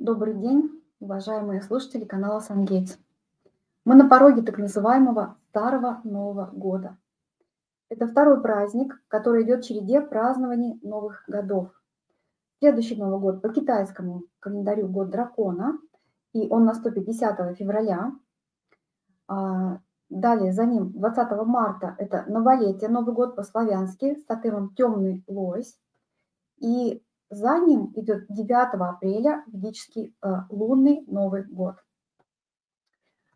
Добрый день, уважаемые слушатели канала Сангейтс. Мы на пороге так называемого Старого Нового года. Это второй праздник, который идет в череде празднований новых годов. Следующий Новый год по китайскому календарю год дракона, и он наступит 10 февраля. А, далее за ним 20 марта это новолетие, Новый год по-славянски с тотемом темный лось. И за ним идет 9 апреля ведический э, лунный Новый год.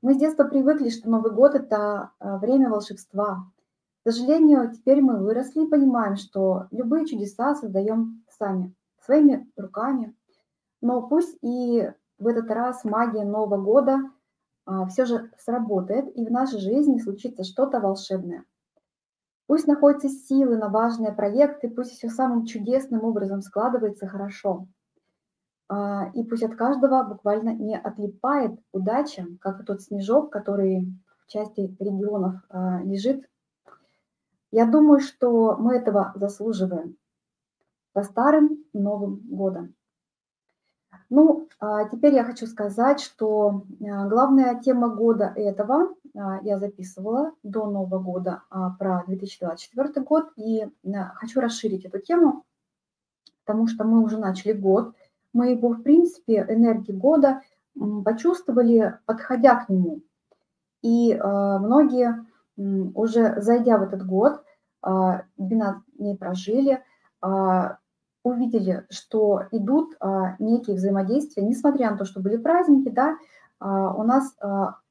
Мы с детства привыкли, что Новый год – это э, время волшебства. К сожалению, теперь мы выросли и понимаем, что любые чудеса создаем сами, своими руками. Но пусть и в этот раз магия Нового года а, все же сработает, и в нашей жизни случится что-то волшебное. Пусть находятся силы на важные проекты, пусть все самым чудесным образом складывается хорошо. А, и пусть от каждого буквально не отлипает удача, как тот снежок, который в части регионов а, лежит. Я думаю, что мы этого заслуживаем. Со старым Новым годом. Ну, а теперь я хочу сказать, что главная тема года этого а, я записывала до Нового года а, про 2024 год, и хочу расширить эту тему, потому что мы уже начали год, мы его, в принципе, энергии года почувствовали, подходя к нему. И а, многие, уже зайдя в этот год, 12 дней прожили, увидели, что идут некие взаимодействия, несмотря на то, что были праздники, да, у нас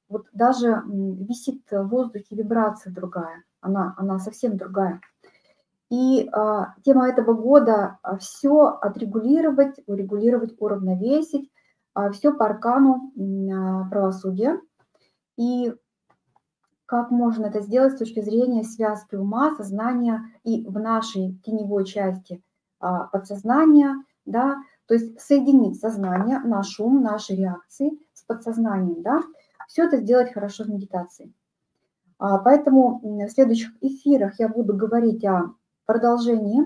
вот даже висит в воздухе вибрация другая, она, она совсем другая. И а, тема этого года а, все отрегулировать, урегулировать, уравновесить, а, все по аркану а, правосудия. И как можно это сделать с точки зрения связки ума, сознания и в нашей теневой части а, подсознания, да, то есть соединить сознание, наш ум, наши реакции с подсознанием, да, все это сделать хорошо в медитации. А, поэтому в следующих эфирах я буду говорить о продолжении,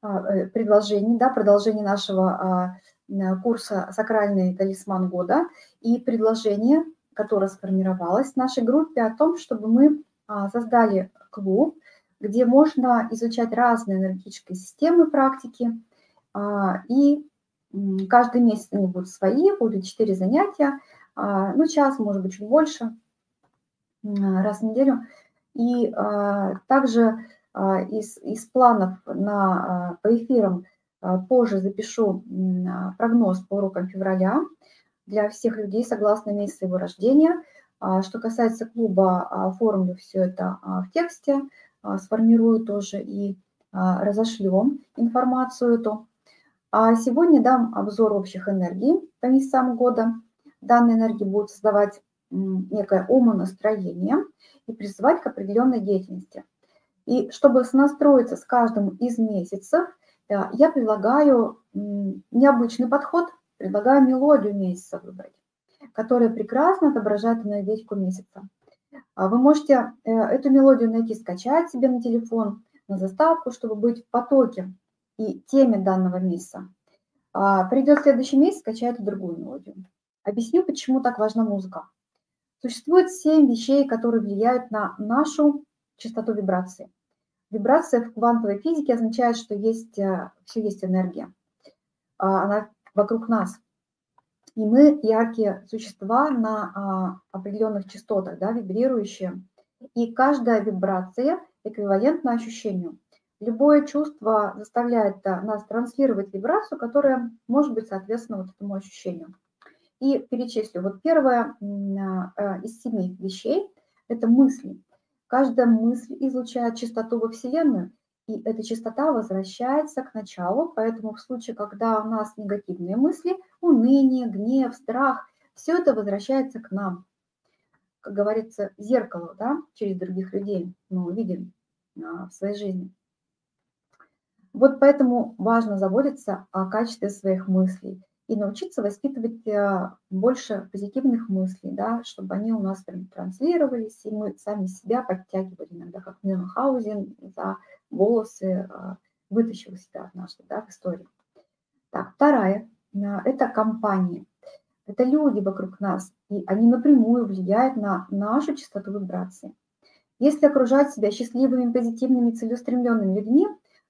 а, э, предложении, да, продолжении нашего а, курса «Сакральный талисман года» и предложение, которое сформировалось в нашей группе о том, чтобы мы создали клуб, где можно изучать разные энергетические системы практики, и каждый месяц они будут свои, будут четыре занятия, а, ну, час, может быть, чуть больше, раз в неделю. И а, также а, из, из планов на, по эфирам позже запишу прогноз по урокам февраля для всех людей согласно месяцу его рождения. Что касается клуба, оформлю все это в тексте, сформирую тоже и разошлем информацию эту. А сегодня дам обзор общих энергий по месяцам года – Данные энергии будут создавать некое умонастроение и призывать к определенной деятельности. И чтобы сонастроиться с каждым из месяцев, я предлагаю необычный подход, предлагаю мелодию месяца выбрать, которая прекрасно отображает энергетику месяца. А вы можете э, эту мелодию найти, скачать себе на телефон, на заставку, чтобы быть в потоке и теме данного месяца. А придет следующий месяц, скачайте другую мелодию. Объясню, почему так важна музыка. Существует семь вещей, которые влияют на нашу частоту вибрации. Вибрация в квантовой физике означает, что есть, э, все есть энергия. А, она вокруг нас. И мы яркие существа на а, определенных частотах, да, вибрирующие. И каждая вибрация эквивалентна ощущению. Любое чувство заставляет э, нас транслировать вибрацию, которая может быть соответственно вот этому ощущению. И перечислю. Вот первое а, из семи вещей – это мысли. Каждая мысль излучает частоту во Вселенную, и эта частота возвращается к началу, поэтому в случае, когда у нас негативные мысли, уныние, гнев, страх, все это возвращается к нам. Как говорится, зеркало, да, через других людей мы увидим а, в своей жизни. Вот поэтому важно заботиться о качестве своих мыслей и научиться воспитывать э, больше позитивных мыслей, да, чтобы они у нас прям транслировались, и мы сами себя подтягивали иногда, как Мюнхгаузен за волосы э, вытащил себя однажды да, в истории. Так, вторая – э, это компания. это люди вокруг нас, и они напрямую влияют на нашу частоту вибрации. Если окружать себя счастливыми, позитивными, целеустремленными людьми,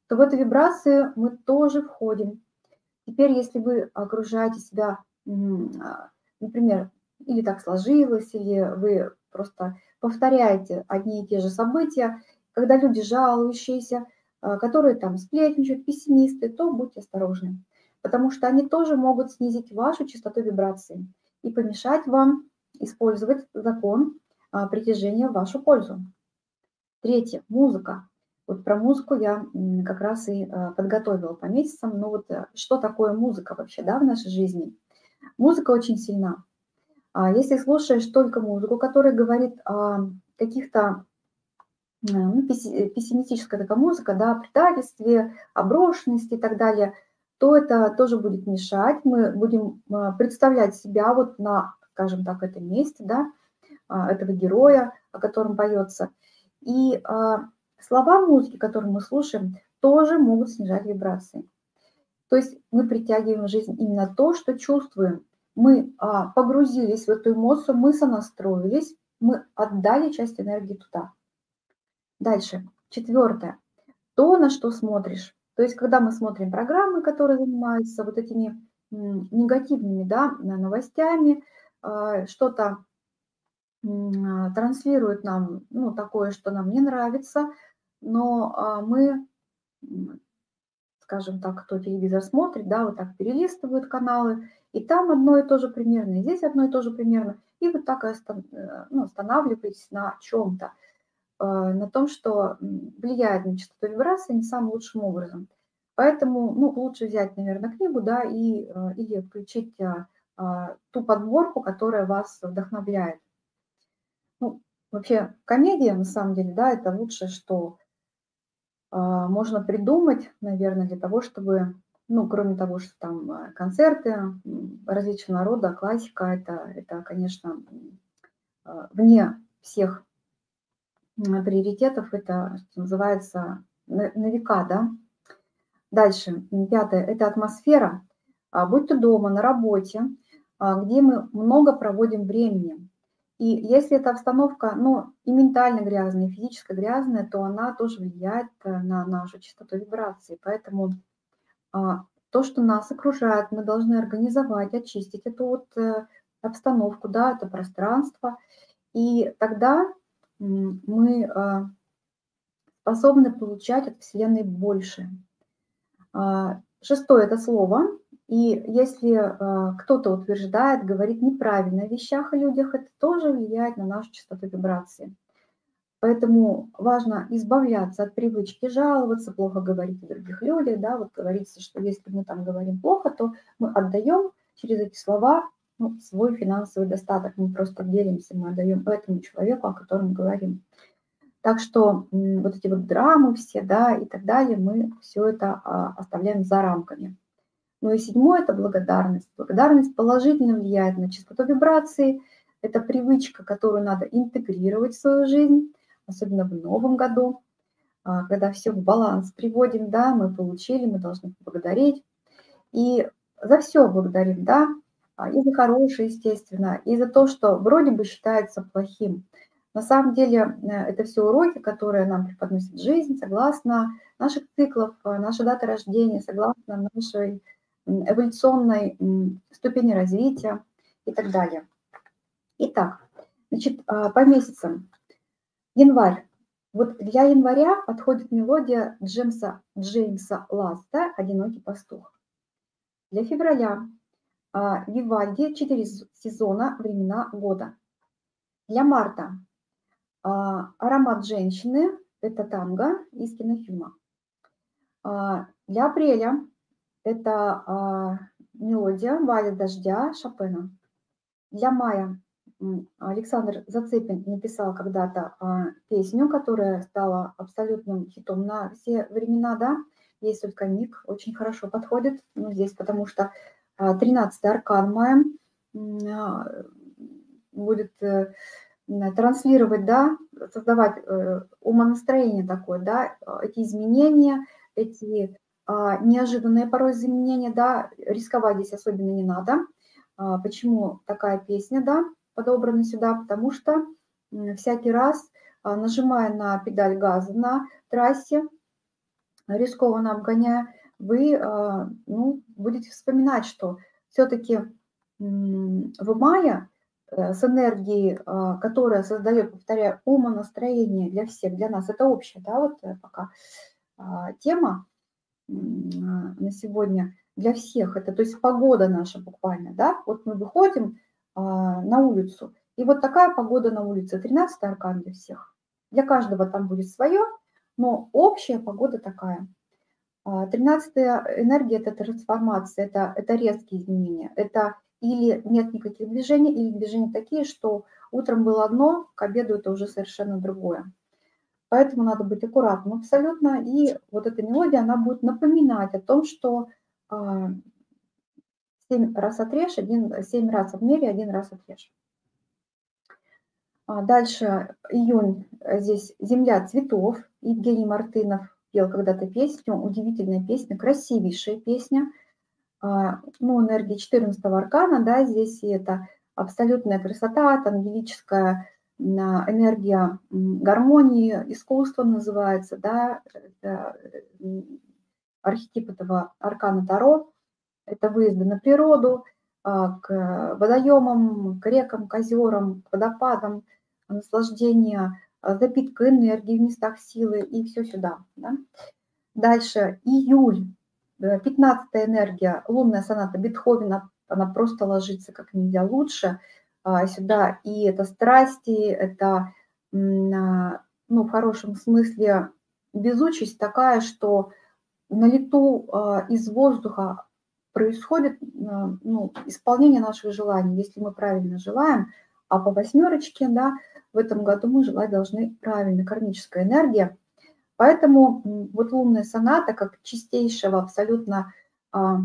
то в эту вибрацию мы тоже входим. Теперь, если вы окружаете себя, а, например, или так сложилось, или вы просто повторяете одни и те же события, когда люди жалующиеся, а, которые там сплетничают, пессимисты, то будьте осторожны, потому что они тоже могут снизить вашу частоту вибрации и помешать вам использовать закон а, притяжения в вашу пользу. Третье. Музыка. Вот про музыку я как раз и а, подготовила по месяцам. Ну вот э, что такое музыка вообще да, в нашей жизни? Музыка очень сильна. Если слушаешь только музыку, которая говорит о каких-то ну, пессимистическая такая музыка, да, предательстве, о и так далее, то это тоже будет мешать. Мы будем а, представлять себя вот на, скажем так, этом месте, да, этого героя, о котором поется. И слова музыки, которые мы слушаем, тоже могут снижать вибрации. То есть мы притягиваем в жизнь именно то, что чувствуем. Мы погрузились в эту эмоцию, мы сонастроились, мы отдали часть энергии туда. Дальше. Четвертое. То, на что смотришь. То есть, когда мы смотрим программы, которые занимаются вот этими негативными да, новостями, а, что-то а, транслируют нам, ну, такое, что нам не нравится, но а, мы, скажем так, кто телевизор смотрит, да, вот так перелистывают каналы, и там одно и то же примерно, и здесь одно и то же примерно, и вот так э, ну, останавливаетесь на чем-то. А, на том, что влияет на частоту вибрации не самым лучшим образом. Поэтому ну, лучше взять, наверное, книгу да, и, а, или включить а, ту подборку, которая вас вдохновляет. Ну, вообще, комедия, на самом деле, да, это лучшее, что можно придумать, наверное, для того, чтобы, ну, кроме того, что там концерты различного рода, классика, это, это конечно, вне всех приоритетов это, что называется, на, на века, да. Дальше, пятое, это атмосфера, а, будь то дома, на работе, а, где мы много проводим времени. И если эта обстановка, ну, и ментально грязная, и физически грязная, то она тоже влияет э, на нашу частоту вибрации. Поэтому а, то, что нас окружает, мы должны организовать, очистить эту вот э, обстановку, да, это пространство. И тогда мы а, способны получать от Вселенной больше. А, шестое – это слово. И если а, кто-то утверждает, говорит неправильно о вещах о людях, это тоже влияет на нашу частоту вибрации. Поэтому важно избавляться от привычки жаловаться, плохо говорить о других людях. Да? Вот говорится, что если мы там говорим плохо, то мы отдаем через эти слова ну, свой финансовый достаток. Мы просто делимся, мы отдаем этому человеку, о котором говорим. Так что вот эти вот драмы все, да, и так далее, мы все это а, оставляем за рамками. Ну и седьмое – это благодарность. Благодарность положительно влияет на частоту вибрации. Это привычка, которую надо интегрировать в свою жизнь, особенно в новом году, а, когда все в баланс приводим, да, мы получили, мы должны поблагодарить. И за все благодарим, да, и за хорошее, естественно, и за то, что вроде бы считается плохим. На самом деле э, это все уроки, которые нам преподносит жизнь, согласно наших циклов, э, нашей даты рождения, согласно нашей эволюционной ступени развития и так далее. Итак, значит, а, по месяцам. Январь. Вот для января подходит мелодия Джеймса, Джеймса Ласта «Одинокий пастух». Для февраля а, Вивальди «Четыре сезона. Времена года». Для марта а, «Аромат женщины» – это танго из кинофильма. А, для апреля это мелодия «Валя дождя» Шопена. Для мая Александр Зацепин написал когда-то песню, которая стала абсолютным хитом на все времена, да, есть только миг, очень хорошо подходит ну, здесь, потому что 13 аркан мая а, будет э, транслировать, да, создавать э, умонастроение такое, да, эти изменения, эти а, неожиданные порой изменения, да, рисковать здесь особенно не надо. А, почему такая песня, да, подобрана сюда? Потому что всякий раз, а, нажимая на педаль газа на трассе, рискованно обгоняя, вы а, ну, будете вспоминать, что все-таки в мае э, с энергией, которая создает, повторяю, умонастроение для всех, для нас, это общая, да, вот э, пока тема на сегодня – для всех. Это то есть погода наша буквально, да? Вот мы выходим а, на улицу, и вот такая погода на улице, 13 аркан для всех. Для каждого там будет свое, но общая погода такая. 13 а, энергия – это трансформация, это, это резкие изменения. Это или нет никаких движений, или движения такие, что утром было одно, к обеду это уже совершенно другое. Поэтому надо быть аккуратным абсолютно. И вот эта мелодия, она будет напоминать о том, что а, семь раз отрежь, один, семь раз обмери, один раз отрежь. А дальше июнь, здесь «Земля цветов». Евгений Мартынов пел когда-то песню, удивительная песня, красивейшая песня. А, ну, энергия 14 аркана, да, здесь и это абсолютная красота, ангелическая энергия гармонии, искусство называется, да, архетип этого аркана Таро – это выезды на природу, а, к водоемам, к рекам, к озерам, к водопадам, наслаждение, а, запитка энергии в местах силы и все сюда. Да? Дальше июль, 15 энергия, лунная соната Бетховена, она просто ложится как нельзя лучше а, сюда. И это страсти, это, ну, в хорошем смысле, безучесть такая, что на лету из воздуха происходит ну, исполнение наших желаний, если мы правильно желаем, а по восьмерочке, да, в этом году мы желать должны правильно, кармическая энергия. Поэтому вот лунная соната, как чистейшего, абсолютно а,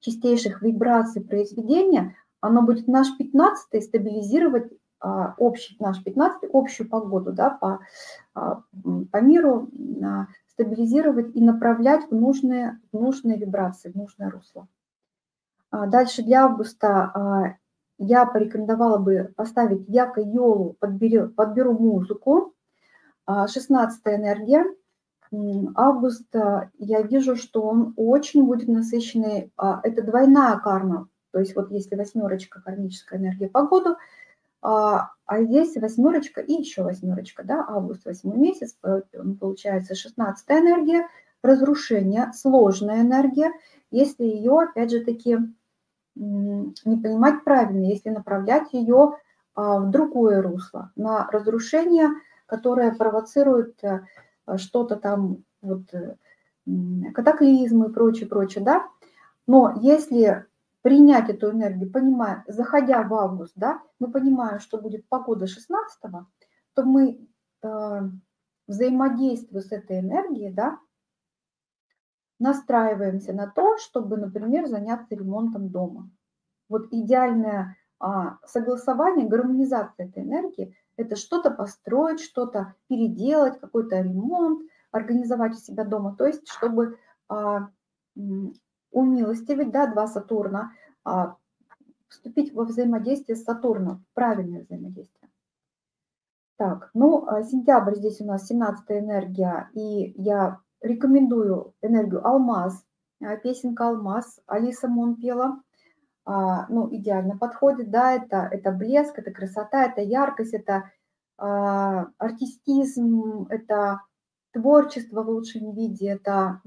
чистейших вибраций произведения, оно будет наш 15 стабилизировать общий, наш 15 общую погоду да, по, по миру, стабилизировать и направлять в нужные, в нужные вибрации, в нужное русло. А, дальше для августа а, я порекомендовала бы поставить Яко Йолу, подберу, подберу музыку, 16 а, энергия. Август, я вижу, что он очень будет насыщенный, это двойная карма, то есть вот если восьмерочка кармическая энергия по году – а, а здесь восьмерочка и еще восьмерочка, да, август, восьмой месяц, получается 16 энергия, разрушение, сложная энергия, если ее, опять же таки, не понимать правильно, если направлять ее а, в другое русло, на разрушение, которое провоцирует э, что-то там, вот, э, катаклизмы и прочее, прочее, да, но если принять эту энергию, понимая, заходя в август, да, мы понимаем, что будет погода 16 то мы э, взаимодействуя с этой энергией, да, настраиваемся на то, чтобы, например, заняться ремонтом дома. Вот идеальное а, согласование, гармонизация этой энергии – это что-то построить, что-то переделать, какой-то ремонт, организовать у себя дома. То есть, чтобы а, умилостивить, да, два Сатурна, а, вступить во взаимодействие с Сатурном, правильное взаимодействие. Так, ну, а сентябрь здесь у нас 17 энергия, и я рекомендую энергию «Алмаз», а, песенка «Алмаз», Алиса Мон пела, ну, идеально подходит, да, это, это блеск, это красота, это яркость, это артистизм, это творчество в лучшем виде, это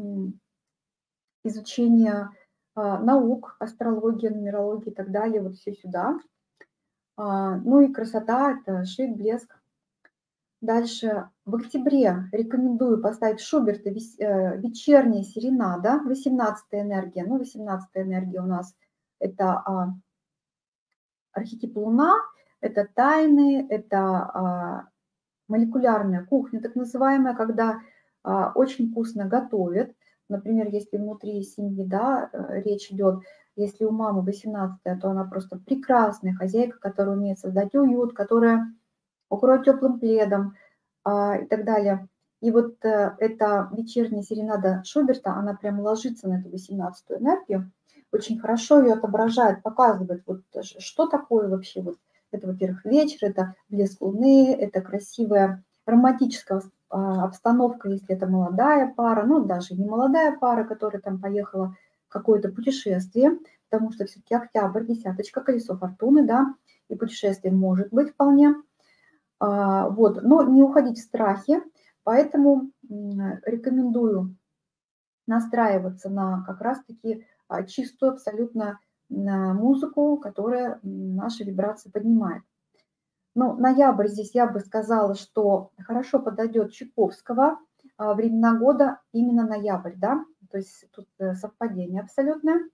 изучение а, наук, астрология, нумерология и так далее, вот все сюда. А, ну и красота – это шик, блеск. Дальше. В октябре рекомендую поставить Шуберта э, «Вечерняя серенада», 18 энергия. Ну, 18 энергия у нас – это а, архетип Луна, это тайны, это молекулярная кухня, так называемая, когда очень вкусно готовят, Например, если внутри семьи, да, э, речь идет, если у мамы 18 то она просто прекрасная хозяйка, которая умеет создать уют, которая укроет теплым пледом а, и так далее. И вот э, эта вечерняя серенада Шуберта, она прям ложится на эту 18 энергию. очень хорошо ее отображает, показывает, вот что такое вообще вот это, во-первых, вечер, это блеск луны, это красивая романтическая а, обстановка, если это молодая пара, ну, даже не молодая пара, которая там поехала в какое-то путешествие, потому что все-таки октябрь, десяточка, колесо фортуны, да, и путешествие может быть вполне. А, вот, но не уходить в страхи, поэтому рекомендую настраиваться на как раз-таки а, чистую абсолютно музыку, которая наши вибрации поднимает. Ну, ноябрь здесь я бы сказала, что хорошо подойдет Чайковского, а, времена года именно ноябрь, да, то есть тут э, совпадение абсолютное.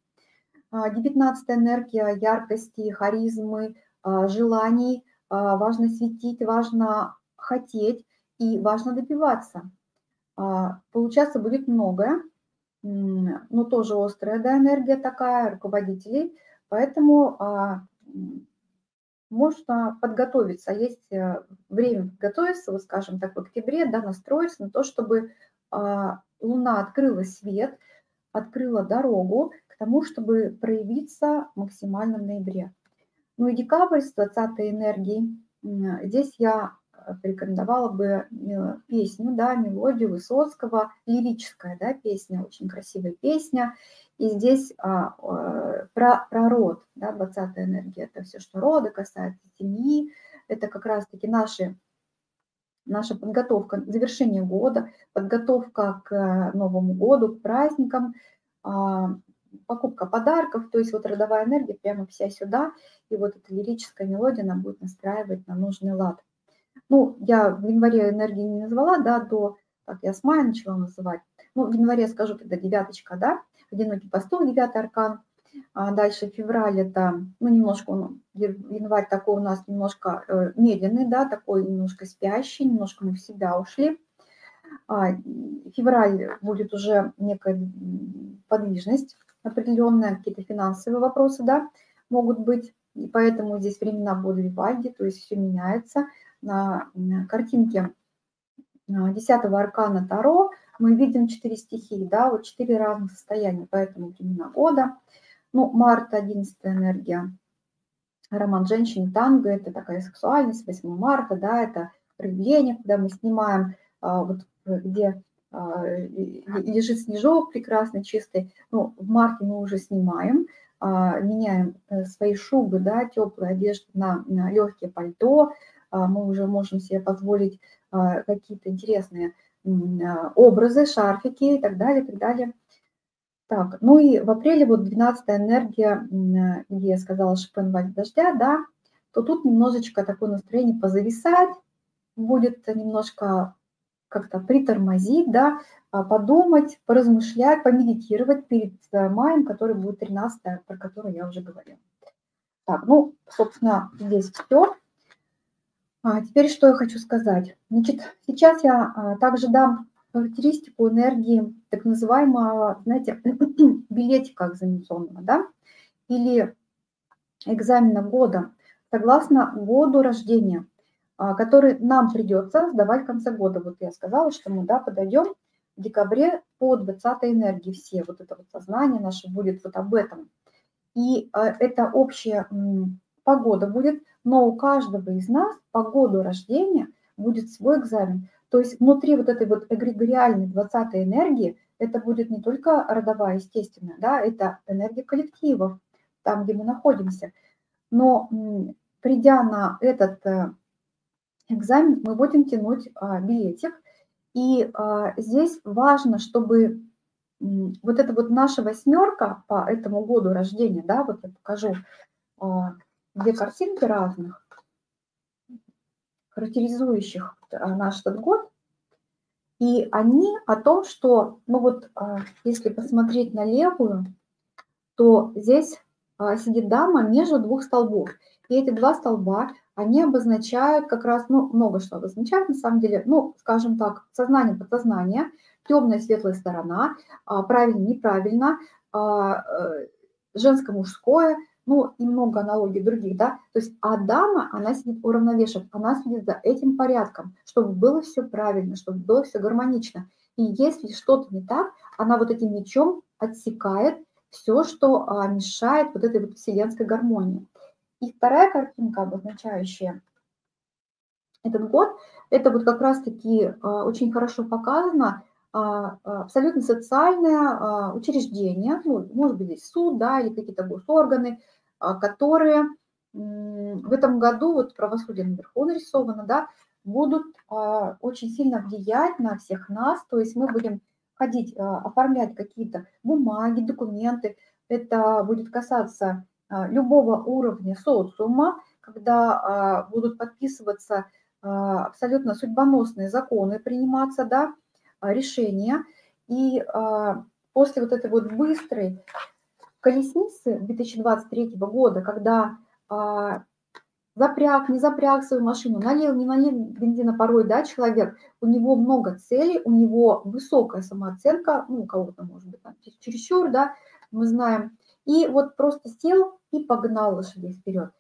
19 энергия яркости, харизмы, желаний, важно светить, важно хотеть и важно добиваться. Получаться будет многое, ну, тоже острая, да, энергия такая, руководителей, поэтому а, можно подготовиться, есть э, время подготовиться, вот скажем так, в октябре, да, настроиться на то, чтобы а, Луна открыла свет, открыла дорогу к тому, чтобы проявиться максимально в ноябре. Ну и декабрь с 20 энергией, здесь я порекомендовала бы э, песню, да, мелодию Высоцкого, лирическая, да, песня, очень красивая песня. И здесь а, а, про, про род, да, 20 энергия, это все, что рода касается, семьи, это как раз-таки наши наша подготовка, завершение года, подготовка к Новому году, к праздникам, а, покупка подарков, то есть вот родовая энергия прямо вся сюда, и вот эта лирическая мелодия, она будет настраивать на нужный лад. Ну, я в январе энергии не назвала, да, до, так, я с мая начала называть. Ну, в январе скажу тогда девяточка, да, одинокий пастух, девятый аркан. А дальше февраль это, ну, немножко, ну, январь такой у нас немножко э, медленный, да, такой немножко спящий, немножко мы в себя ушли. А, февраль будет уже некая подвижность определенная, какие-то финансовые вопросы, да, могут быть. И поэтому здесь времена будут Вивальди, то есть все меняется на картинке 10 аркана Таро мы видим четыре стихии, да, вот четыре разных состояния, поэтому времена года. Ну, март, 11 энергия, роман женщин, танго, это такая сексуальность, 8 марта, да, это проявление, когда мы снимаем, а, вот где а, лежит снежок прекрасный, чистый, ну, в марте мы уже снимаем, а, меняем э, свои шубы, да, теплую одежду на, на легкие пальто, а, мы уже можем себе позволить а, какие-то интересные а, образы, шарфики и так далее, и так далее. Так, ну и в апреле вот 12 энергия, где я сказала Шопен вальс дождя, да, то тут немножечко такое настроение позависать, будет немножко как-то притормозить, да, подумать, поразмышлять, помедитировать перед э, маем, который будет 13 про который я уже говорила. Так, ну, собственно, здесь все. А теперь что я хочу сказать. Значит, сейчас я а, также дам характеристику энергии так называемого, знаете, билетика экзаменационного, да, или экзамена года, согласно году рождения, а, который нам придется сдавать в конце года. Вот я сказала, что мы, да, подойдем в декабре по 20 энергии все, вот это вот сознание наше будет вот об этом. И а, это общая погода будет, но у каждого из нас по году рождения будет свой экзамен. То есть внутри вот этой вот эгрегориальной 20 энергии это будет не только родовая, естественная, да, это энергия коллективов, там, где мы находимся. Но придя на этот э, экзамен, мы будем тянуть а, билетик. И а, здесь важно, чтобы вот эта вот наша восьмерка по этому году рождения, да, вот я покажу, а, две картинки разных, характеризующих наш этот год. И они о том, что, ну вот, если посмотреть на левую, то здесь сидит дама между двух столбов. И эти два столба, они обозначают как раз, ну, много что обозначают на самом деле, ну, скажем так, сознание, подсознание, темная, светлая сторона, правильно, неправильно, э, женское-мужское, ну и много аналогий других, да, то есть а дама, она сидит уравновешив, она следит за этим порядком, чтобы было все правильно, чтобы было все гармонично. И если что-то не так, она вот этим мечом отсекает все, что а, мешает вот этой вот вселенской гармонии. И вторая картинка, обозначающая этот год, это вот как раз-таки а, очень хорошо показано а, абсолютно социальное учреждение, ну, может быть, здесь суд, да, или какие-то госорганы, которые в этом году, вот правосудие наверху нарисовано, да, будут очень сильно влиять на всех нас, то есть мы будем ходить, оформлять какие-то бумаги, документы, это будет касаться а, любого уровня социума, когда а, будут подписываться а, абсолютно судьбоносные законы, приниматься да, решения. И после вот этой вот быстрой колесницы 2023 года, когда запряг, не запряг свою машину, налил, не налил бензина порой, да, человек, у него много целей, у него высокая самооценка, ну, у кого-то, может быть, там, чересчур, да, мы знаем, и вот просто сел и погнал лошадей вперед.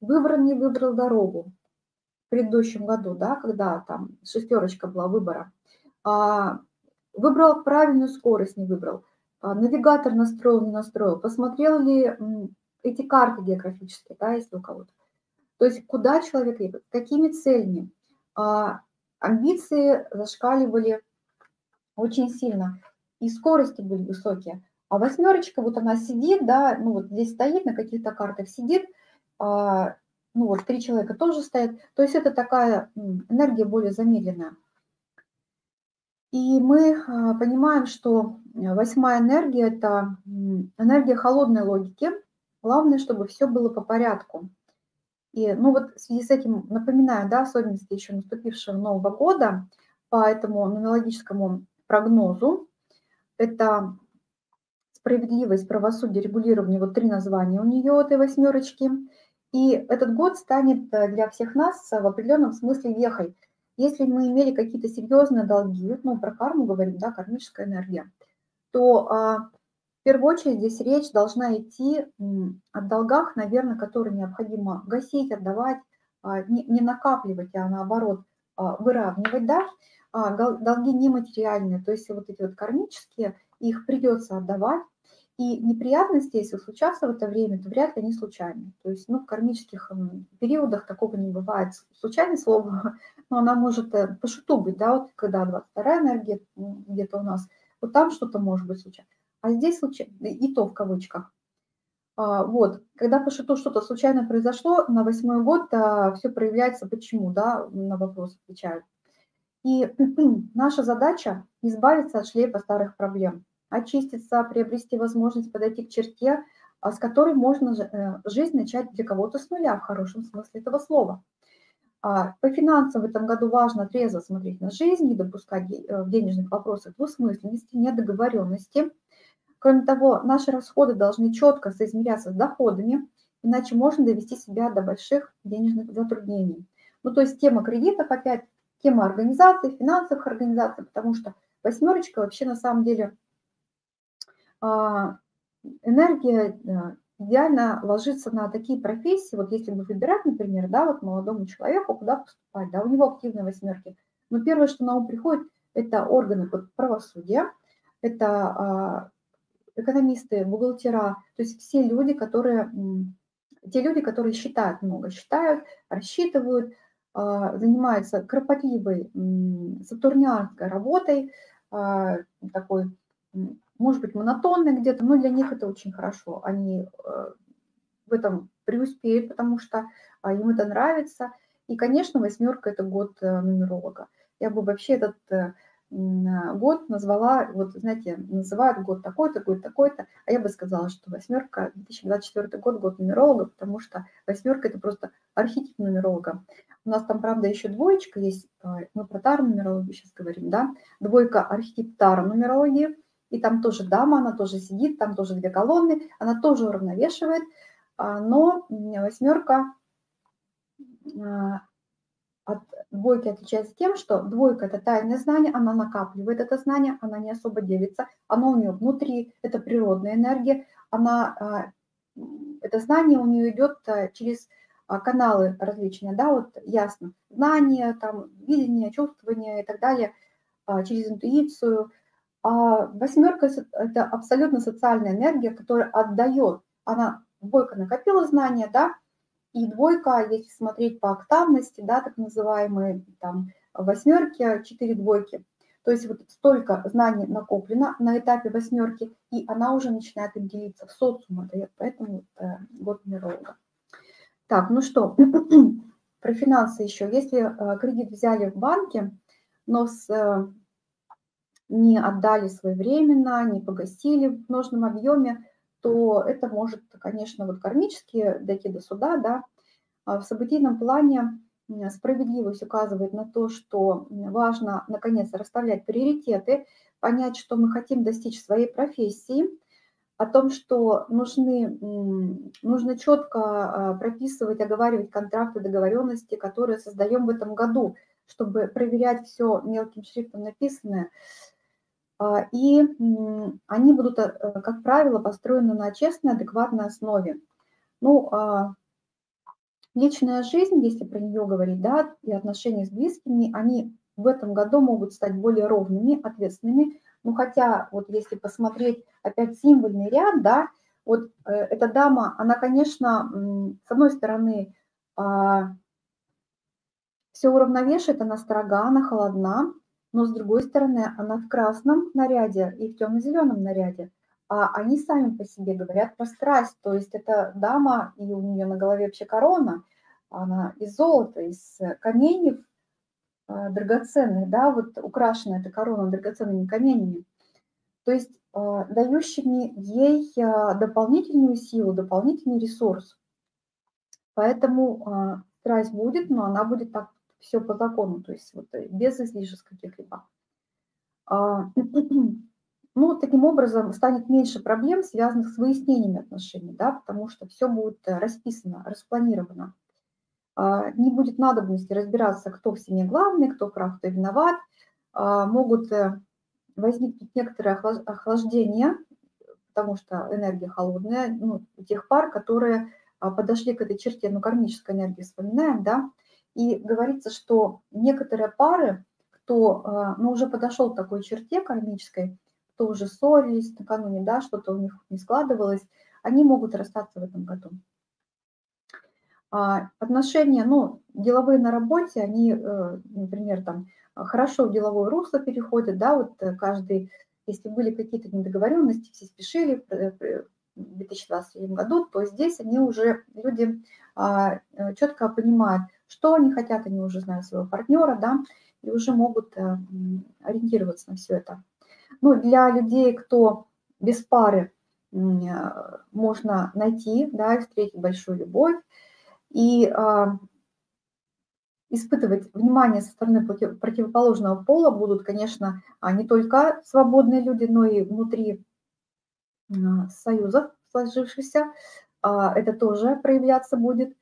Выбрал, не выбрал дорогу в предыдущем году, да, когда там шестерочка была выбора. А, выбрал правильную скорость, не выбрал. А, навигатор настроил, не настроил. Посмотрел ли эти карты географические, да, если у кого-то. То есть куда человек едет, какими целями. А, амбиции зашкаливали очень сильно, и скорости были высокие. А восьмерочка, вот она сидит, да, ну вот здесь стоит, на каких-то картах сидит, а, ну вот три человека тоже стоят. То есть это такая энергия более замедленная. И мы а, понимаем, что восьмая энергия – это энергия холодной логики. Главное, чтобы все было по порядку. И, ну вот в связи с этим напоминаю, да, особенности еще наступившего Нового года по этому нумерологическому прогнозу. Это справедливость, правосудие, регулирование, вот три названия у нее, этой восьмерочки. И этот год станет э, для всех нас в определенном смысле вехой. Если мы имели какие-то серьезные долги, ну, про карму говорим, да, кармическая энергия, то а, в первую очередь здесь речь должна идти о долгах, наверное, которые необходимо гасить, отдавать, а, не, не накапливать, а наоборот а, выравнивать, да, а, долги нематериальные, то есть вот эти вот кармические, их придется отдавать, и неприятности, если случатся в это время, то вряд ли они случайны. То есть, ну, в кармических периодах такого не бывает. Случайное слово, но она может э, по шуту быть, да, вот когда 22 энергия где-то у нас, вот там что-то может быть случайно. А здесь случайно, и то в кавычках. А, вот, когда по шуту что-то случайно произошло, на восьмой год а, все проявляется почему, да, на вопрос отвечают. И наша задача избавиться от шлейфа старых проблем очиститься, приобрести возможность подойти к черте, а, с которой можно э, жизнь начать для кого-то с нуля, в хорошем смысле этого слова. А, по финансам в этом году важно трезво смотреть на жизнь, не допускать э, в денежных вопросах двусмысленности, недоговоренности. Кроме того, наши расходы должны четко соизмеряться с доходами, иначе можно довести себя до больших денежных затруднений. Ну, то есть тема кредитов, опять тема организации, финансовых организаций, потому что восьмерочка вообще на самом деле энергия э, идеально ложится на такие профессии, вот если бы выбирать, например, да, вот молодому человеку, куда поступать, да, у него активные восьмерки. Но первое, что на ум приходит, это органы правосудия, это а, экономисты, бухгалтера, то есть все люди, которые, те люди, которые считают много, считают, рассчитывают, а, занимаются кропотливой сатурнианской работой, такой может быть, монотонный где-то, но для них это очень хорошо. Они э, в этом преуспеют, потому что а, им это нравится. И, конечно, восьмерка – это год э, нумеролога. Я бы вообще этот э, год назвала, вот знаете, называют год такой-то, год такой-то, а я бы сказала, что восьмерка, 2024 год, год нумеролога, потому что восьмерка – это просто архетип нумеролога. У нас там, правда, еще двоечка есть, мы про тару нумерологию сейчас говорим, да, двойка – архетип тара нумерологии, и там тоже дама, она тоже сидит, там тоже две колонны, она тоже уравновешивает, а, но восьмерка а, от двойки отличается тем, что двойка – это тайное знание, она накапливает это знание, она не особо делится, оно у нее внутри, это природная энергия, она, а, это знание у нее идет через каналы различные, да, вот ясно, знание, там, видение, чувствование и так далее, через интуицию – А восьмерка – это абсолютно социальная энергия, которая отдает. Она, двойка накопила знания, да, и двойка, если смотреть по октавности, да, так называемые там восьмерки, четыре двойки, то есть вот столько знаний накоплено на этапе восьмерки, и она уже начинает им делиться в социум, поэтому вот, э, год нейролога. Так, ну что, про финансы еще. Если э, кредит взяли в банке, но с э, не отдали своевременно, не погасили в нужном объеме, то это может, конечно, вот кармически дойти до суда, да. А в событийном плане справедливость указывает на то, что важно, наконец, расставлять приоритеты, понять, что мы хотим достичь своей профессии, о том, что нужны, нужно четко а, прописывать, оговаривать контракты, договоренности, которые создаем в этом году, чтобы проверять все мелким шрифтом написанное. А, и они будут, э, как правило, построены на честной, адекватной основе. Ну, а, личная жизнь, если про нее говорить, да, и отношения с близкими, они в этом году могут стать более ровными, ответственными. Ну, хотя, вот если посмотреть опять символьный ряд, да, вот э, эта дама, она, конечно, с одной стороны, все уравновешивает, она строга, она холодна, но с другой стороны, она в красном наряде и в темно-зеленом наряде, а они сами по себе говорят про страсть, то есть это дама, и у нее на голове вообще корона, она из золота, из каменьев э, драгоценных, да, вот украшена эта корона драгоценными камнями, то есть э, дающими ей э, дополнительную силу, дополнительный ресурс. Поэтому страсть будет, но она будет так все по закону, то есть вот э, без излишеств каких-либо. А, ну, таким образом станет меньше проблем, связанных с выяснениями отношений, да, потому что все будет э, расписано, распланировано. А, не будет надобности разбираться, кто в семье главный, кто прав, кто виноват. А, могут э, возникнуть некоторые охлаждения, потому что энергия холодная, ну, тех пар, которые подошли к этой черте, ну, кармической энергии вспоминаем, да, и говорится, что некоторые пары, кто а, ну, уже подошел к такой черте кармической, кто уже ссорились накануне, да, что-то у них не складывалось, они могут расстаться в этом году. А, отношения, ну, деловые на работе, они, э, например, там, хорошо в деловое русло переходят, да, вот э, каждый, если были какие-то недоговоренности, все спешили в 2023 году, то здесь они уже, люди а, э, четко понимают, что они хотят, они уже знают своего партнера, да, и уже могут э, ориентироваться на все это. Ну, для людей, кто без пары, э, можно найти, да, встретить большую любовь и а, испытывать внимание со стороны противоположного пола будут, конечно, а, не только свободные люди, но и внутри союзов сложившихся. Это тоже проявляться будет.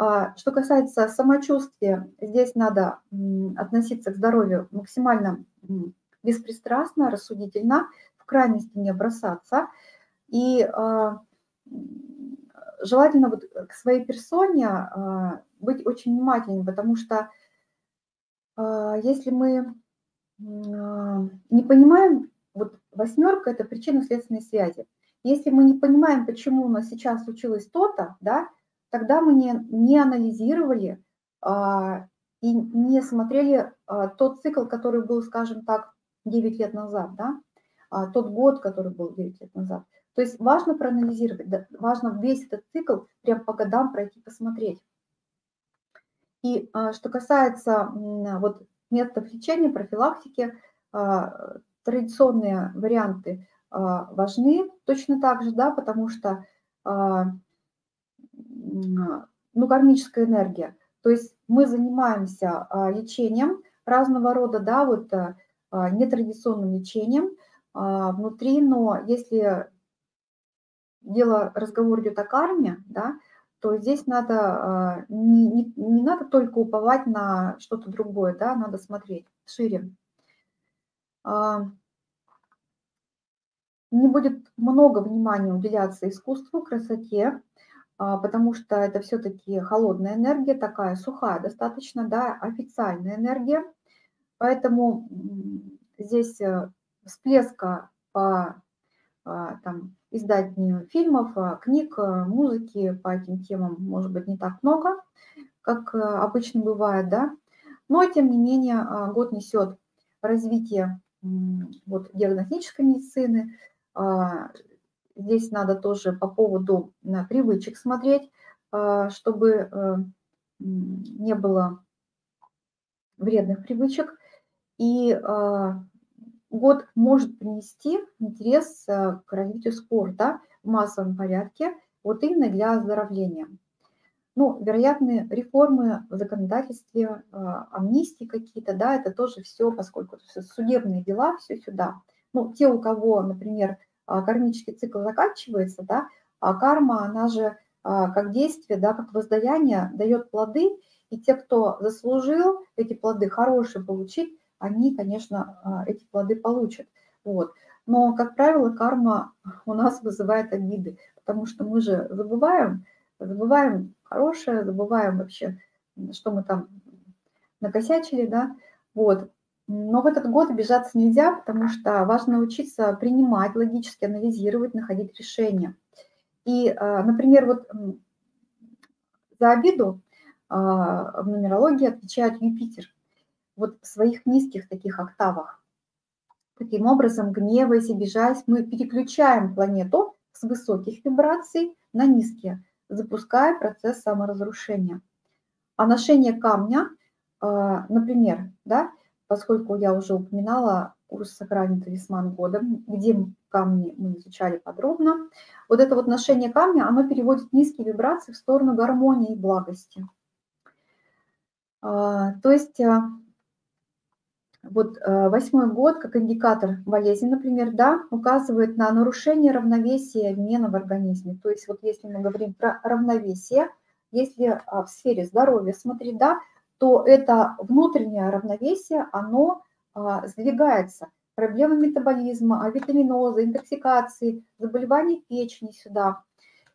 А, что касается самочувствия, здесь надо относиться к здоровью максимально беспристрастно, рассудительно, в крайности не бросаться. И а, желательно вот к своей персоне а, быть очень внимательным, потому что если мы не понимаем, вот восьмерка – это причинно-следственные связи. Если мы не понимаем, почему у нас сейчас случилось то-то, да, тогда мы не, не анализировали а, и не смотрели а, тот цикл, который был, скажем так, 9 лет назад, да, а, тот год, который был 9 лет назад. То есть важно проанализировать, да, важно весь этот цикл прям по годам пройти, посмотреть. И а, что касается вот методов лечения, профилактики, а, традиционные варианты а, важны точно так же, да, потому что а, ну, кармическая энергия. То есть мы занимаемся а, лечением разного рода, да, вот а, а, нетрадиционным лечением внутри, но если дело, разговор идет о карме, да, то здесь надо, не, не, не надо только уповать на что-то другое, да, надо смотреть шире. Не будет много внимания уделяться искусству, красоте, а, потому что это все-таки холодная энергия, такая сухая достаточно, да, официальная энергия. Поэтому здесь э, всплеска по а, там, изданию фильмов, а, книг, музыки по этим темам, может быть, не так много, как обычно бывает, да, но, тем не менее, год несет развитие вот, диагностической медицины. Здесь надо тоже по поводу привычек смотреть, чтобы э, не было вредных привычек. И а, год может принести интерес а, к развитию спорта в массовом порядке, вот именно для оздоровления. Ну, вероятны реформы в законодательстве, а, амнистии какие-то, да, это тоже все, поскольку все судебные дела, все сюда. Ну, те, у кого, например, кармический цикл заканчивается, да, а карма, она же как действие, да, как воздаяние дает плоды, и те, кто заслужил эти плоды хорошие получить, они, конечно, а, эти плоды получат. Вот. Но, как правило, карма у нас вызывает обиды, потому что мы же забываем, забываем хорошее, забываем вообще, что мы там накосячили, да, вот. Но в этот год обижаться нельзя, потому что важно научиться принимать, логически анализировать, находить решения. И, а, например, вот за обиду а, в нумерологии отвечает Юпитер. Вот в своих низких таких октавах. Таким образом, гневаясь, обижаясь, мы переключаем планету с высоких вибраций на низкие, запуская процесс саморазрушения. А ношение камня, например, да, поскольку я уже упоминала курс сакральный талисман года, где камни мы изучали подробно, вот это вот ношение камня, оно переводит низкие вибрации в сторону гармонии и благости. А, то есть а, вот а, восьмой год, как индикатор болезни, например, да, указывает на нарушение равновесия обмена в организме. То есть вот если мы говорим про равновесие, если в сфере здоровья смотреть, да, то это внутреннее равновесие, оно сдвигается. Проблемы метаболизма, авитаминоза, интоксикации, заболевания печени сюда.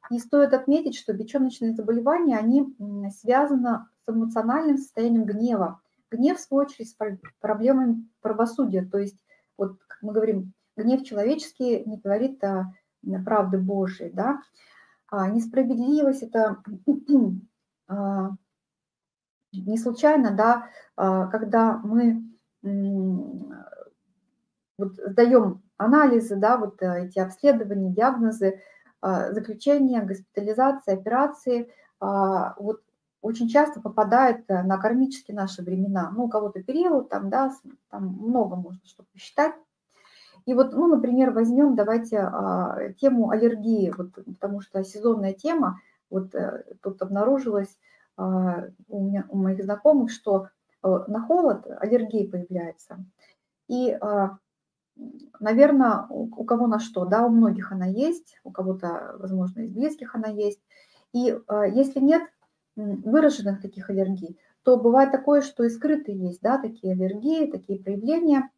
И стоит отметить, что печеночные заболевания, они связаны с эмоциональным состоянием гнева. Гнев, в свою очередь, с проблемами правосудия. То есть, вот мы говорим, гнев человеческий не говорит о правды Божьей. Да? А несправедливость – это а, не случайно, да, а, когда мы вот сдаем анализы, да, вот э, эти обследования, диагнозы, а, заключения, госпитализации, операции, вот очень часто попадает э, на кармические наши времена. Ну, у кого-то период, там, да, там много можно что посчитать. И вот, ну, например, возьмем, давайте а, тему аллергии, вот, потому что сезонная тема, вот а, тут обнаружилось а, у, меня, у моих знакомых, что а, на холод аллергия появляется. И, а, наверное, у, кого на что, да, у многих она есть, у кого-то, возможно, из близких она есть. И а, если нет, выраженных таких аллергий, то бывает такое, что и скрытые есть, да, такие аллергии, такие проявления.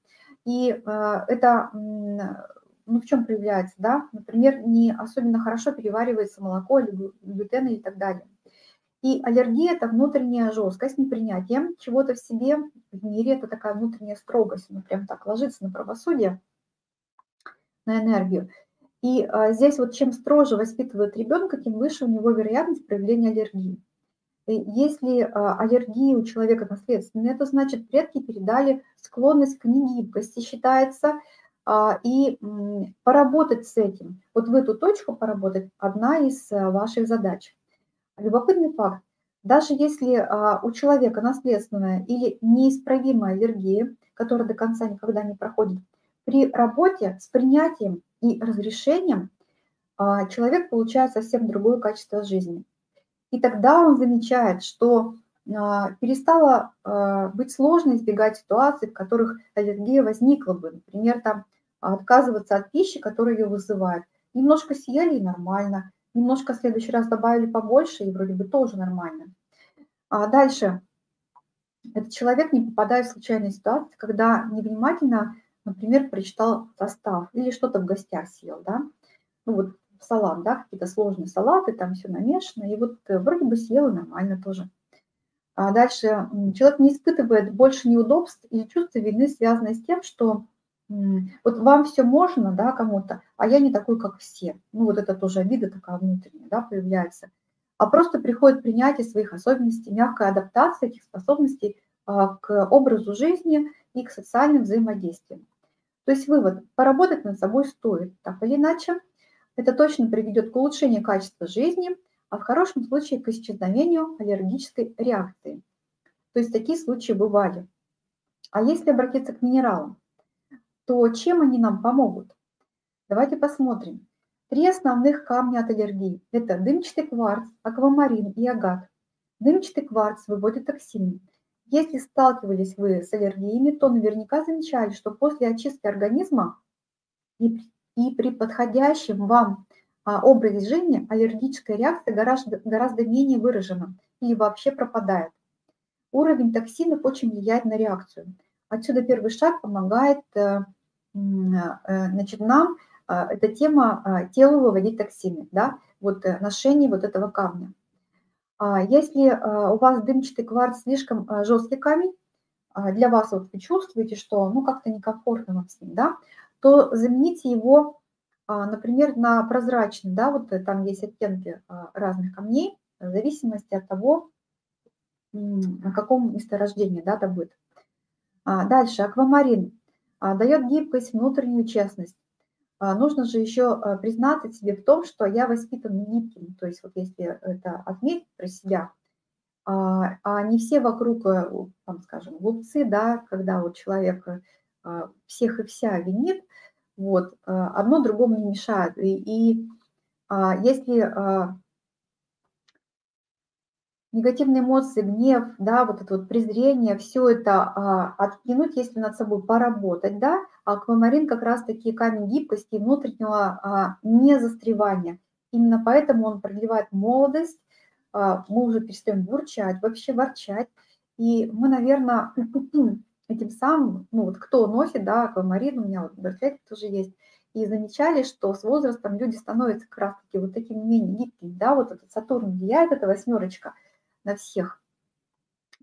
И э, это, ну, в чем проявляется, да, например, не особенно хорошо переваривается молоко, глютен и так далее. И аллергия – это внутренняя жесткость, непринятие чего-то в себе, в мире, это такая внутренняя строгость, она прям так ложится на правосудие, на энергию. И а, здесь вот чем строже воспитывает ребенка, тем выше у него вероятность проявления аллергии. Если а, аллергия у человека наследственная, это значит предки передали склонность к негибкости, считается, а, и поработать с этим. Вот в эту точку поработать одна из а, ваших задач. Любопытный факт. Даже если у человека наследственная или неисправимая аллергия, которая до конца никогда не проходит, при работе с принятием и разрешением человек получает совсем другое качество жизни. И тогда он замечает, что а, перестало а, быть сложно избегать ситуаций, в которых аллергия возникла бы. Например, там отказываться от пищи, которая ее вызывает. Немножко съели и нормально, немножко в следующий раз добавили побольше и вроде бы тоже нормально. А дальше. Этот человек не попадает в случайные ситуации, когда невнимательно, например, прочитал состав или что-то в гостях съел, да. Ну вот салат, да, какие-то сложные салаты, там все намешано, и вот э, вроде бы съела нормально тоже. А дальше человек не испытывает больше неудобств или чувства вины, связанные с тем, что вот вам все можно, да, кому-то, а я не такой, как все. Ну, вот это тоже обида такая внутренняя, да, появляется. А просто приходит принятие своих особенностей, мягкая адаптация этих способностей а, к образу жизни и к социальным взаимодействиям. То есть вывод, поработать над собой стоит, так или иначе. Это точно приведет к улучшению качества жизни, а в хорошем случае к исчезновению аллергической реакции. То есть такие случаи бывали. А если обратиться к минералам, то чем они нам помогут? Давайте посмотрим. Три основных камня от аллергии – это дымчатый кварц, аквамарин и агат. Дымчатый кварц выводит токсины. Если сталкивались вы с аллергиями, то наверняка замечали, что после очистки организма и, и при подходящем вам а, образе жизни аллергическая реакция гораздо, гораздо менее выражена или вообще пропадает. Уровень токсинов очень влияет на реакцию. Отсюда первый шаг помогает э, Э, значит, нам а, эта тема а, телу выводить токсины, да, вот э, ношение вот этого камня. А если у вас дымчатый кварц слишком жесткий камень, для вас вот вы чувствуете, что ну как-то некомфортно вам с ним, да, то замените его, например, на прозрачный, да, вот э, там есть оттенки разных камней, в зависимости от того, на каком месторождении, да, добыт. Дальше, аквамарин. А, дает гибкость, внутреннюю честность. А, нужно же еще а, признаться себе в том, что я воспитан гибким. То есть вот если это отметить про себя, а не все вокруг, э, там, скажем, глупцы, да, когда вот человек э, всех и вся винит, вот, одно другому не мешает. И, и если негативные эмоции, гнев, да, вот это вот презрение, все это а, откинуть, если над собой поработать, да, аквамарин как раз-таки камень гибкости и внутреннего а, незастревания. Именно поэтому он продлевает молодость, а, мы уже перестаем бурчать, вообще ворчать, и мы, наверное, этим самым, ну вот кто носит, да, аквамарин, у меня вот браслет тоже есть, и замечали, что с возрастом люди становятся как раз-таки вот такими менее гибкими, да, вот этот Сатурн влияет, эта восьмерочка – на всех.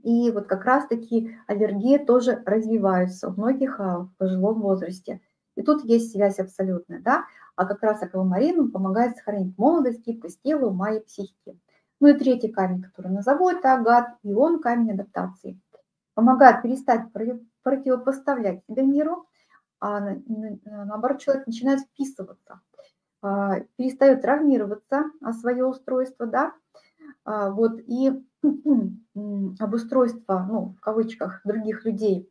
И вот как раз-таки аллергии тоже развиваются у многих а, в пожилом возрасте. И тут есть связь абсолютная, да, а как раз аквамарин помогает сохранить молодость, гибкость тела, ума и психики. Ну и третий камень, который назову, это агат, и он камень адаптации. Помогает перестать противопоставлять себя миру, а наоборот человек начинает вписываться, а, перестает травмироваться о свое устройство, да, вот, и обустройство, ну, в кавычках, других людей,